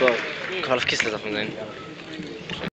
Wow, Call Karl Kissler davon sein.